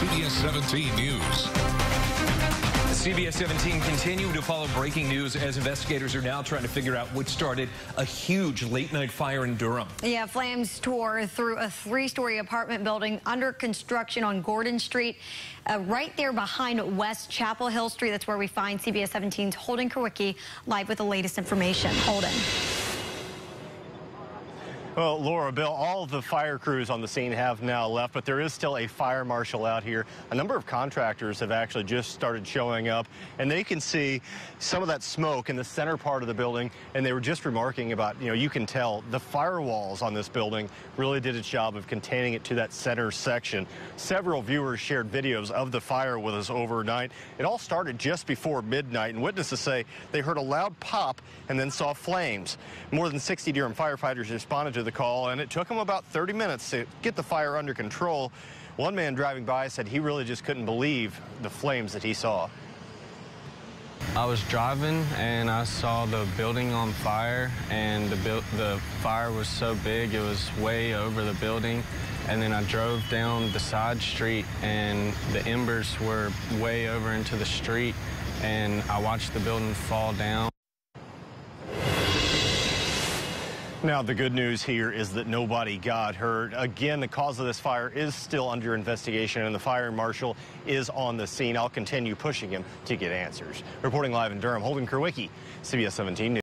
CBS 17 News. CBS 17 continuing to follow breaking news as investigators are now trying to figure out what started a huge late night fire in Durham. Yeah, flames tore through a three-story apartment building under construction on Gordon Street, uh, right there behind West Chapel Hill Street. That's where we find CBS 17's Holden Kurwicki live with the latest information. Holden. Well, Laura, Bill, all the fire crews on the scene have now left, but there is still a fire marshal out here. A number of contractors have actually just started showing up, and they can see some of that smoke in the center part of the building, and they were just remarking about, you know, you can tell the firewalls on this building really did its job of containing it to that center section. Several viewers shared videos of the fire with us overnight. It all started just before midnight, and witnesses say they heard a loud pop and then saw flames. More than 60 Durham firefighters responded to the call, and it took them about 30 minutes to get the fire under control. One man driving by said he really just couldn't believe the flames that he saw. I was driving and I saw the building on fire and the, the fire was so big it was way over the building and then I drove down the side street and the embers were way over into the street and I watched the building fall down. Now, the good news here is that nobody got hurt. Again, the cause of this fire is still under investigation, and the fire marshal is on the scene. I'll continue pushing him to get answers. Reporting live in Durham, Holden Kurwicki, CBS 17 News.